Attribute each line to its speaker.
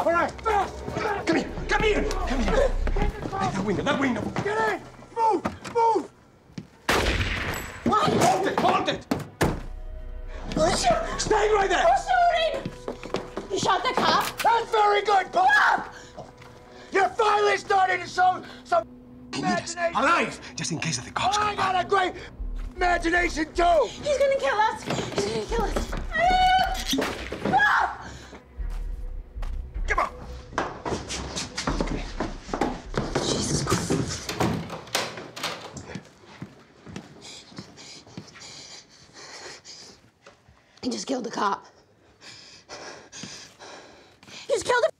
Speaker 1: All right. Come here. Come here. Come here. Right, that window. That window.
Speaker 2: Get in. Move. Move.
Speaker 1: What? Hold it. Hold it. Push. Stay right there.
Speaker 3: Who's shooting? You shot the cop?
Speaker 2: That's very good, Pop. Ah! You're finally starting to show some imagination.
Speaker 1: Alive, just in case of the cops.
Speaker 2: I got a great imagination, too.
Speaker 3: He's gonna kill us. He's gonna kill us. He
Speaker 1: just killed
Speaker 3: a cop. He just killed a